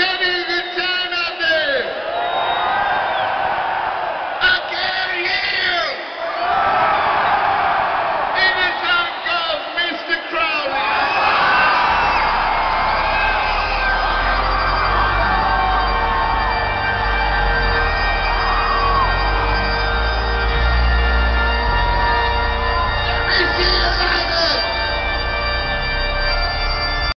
heavy